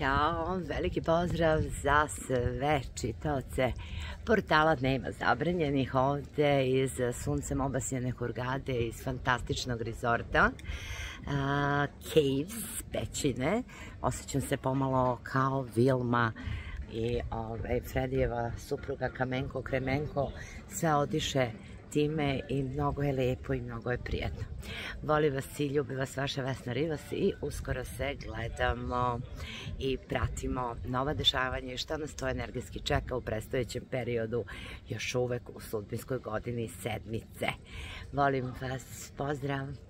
Ćao, veliki pozdrav za sve čitaoce portala Nema zabranjenih ovde iz suncem obasjene Hurgade iz fantastičnog rezorta Caves, pećine. Osjećam se pomalo kao Vilma i ovaj, Fredijeva supruga Kamenko Kremenko sve odiše time i mnogo je lepo i mnogo je prijetno. Voli vas i ljubi vas vaša Vesna Rivas i uskoro se gledamo i pratimo nova dešavanja i šta nas to energetski čeka u predstojećem periodu još uvek u sudbinskoj godini sedmice. Volim vas, pozdrav!